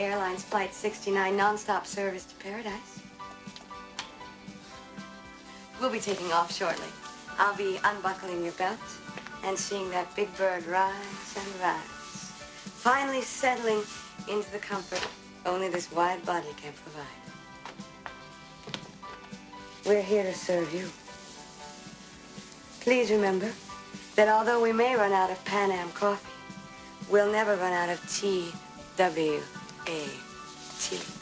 Airlines Flight 69 nonstop service to paradise. We'll be taking off shortly. I'll be unbuckling your belt and seeing that big bird rise and rise. Finally settling into the comfort only this wide body can provide. We're here to serve you. Please remember that although we may run out of Pan Am coffee, we'll never run out of T 예, 집.